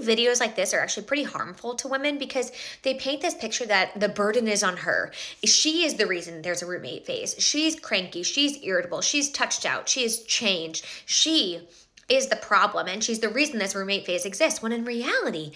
videos like this are actually pretty harmful to women because they paint this picture that the burden is on her. She is the reason there's a roommate phase. She's cranky, she's irritable, she's touched out, she has changed. She is the problem and she's the reason this roommate phase exists when in reality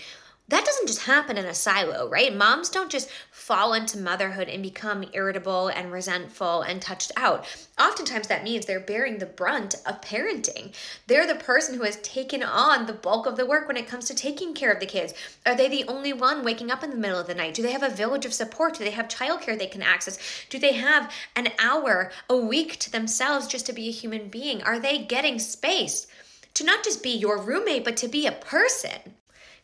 that doesn't just happen in a silo, right? Moms don't just fall into motherhood and become irritable and resentful and touched out. Oftentimes, that means they're bearing the brunt of parenting. They're the person who has taken on the bulk of the work when it comes to taking care of the kids. Are they the only one waking up in the middle of the night? Do they have a village of support? Do they have childcare they can access? Do they have an hour a week to themselves just to be a human being? Are they getting space? To not just be your roommate, but to be a person.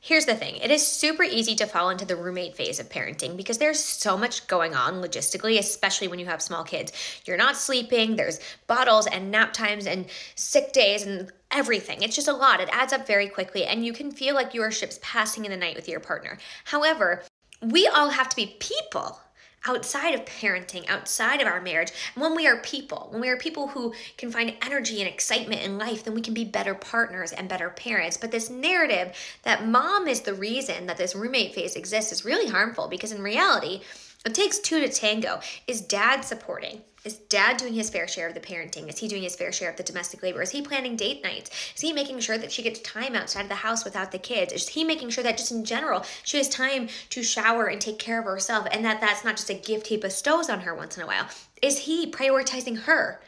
Here's the thing it is super easy to fall into the roommate phase of parenting because there's so much going on logistically, especially when you have small kids. You're not sleeping, there's bottles and nap times and sick days and everything. It's just a lot. It adds up very quickly, and you can feel like your ship's passing in the night with your partner. However, we all have to be people outside of parenting, outside of our marriage. when we are people, when we are people who can find energy and excitement in life, then we can be better partners and better parents. But this narrative that mom is the reason that this roommate phase exists is really harmful because in reality, it takes two to tango. Is dad supporting? Is dad doing his fair share of the parenting? Is he doing his fair share of the domestic labor? Is he planning date nights? Is he making sure that she gets time outside of the house without the kids? Is he making sure that just in general she has time to shower and take care of herself and that that's not just a gift he bestows on her once in a while? Is he prioritizing her?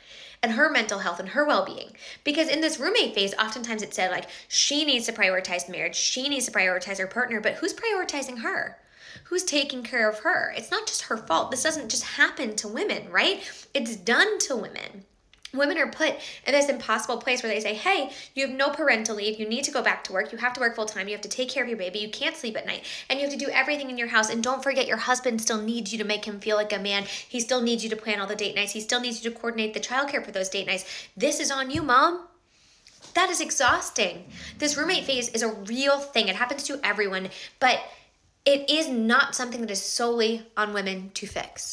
and her mental health and her well-being because in this roommate phase oftentimes it said like she needs to prioritize marriage she needs to prioritize her partner but who's prioritizing her who's taking care of her. It's not just her fault. This doesn't just happen to women, right? It's done to women. Women are put in this impossible place where they say, Hey, you have no parental leave. You need to go back to work. You have to work full time. You have to take care of your baby. You can't sleep at night. And you have to do everything in your house. And don't forget, your husband still needs you to make him feel like a man. He still needs you to plan all the date nights. He still needs you to coordinate the childcare for those date nights. This is on you, mom. That is exhausting. This roommate phase is a real thing. It happens to everyone, but it is not something that is solely on women to fix.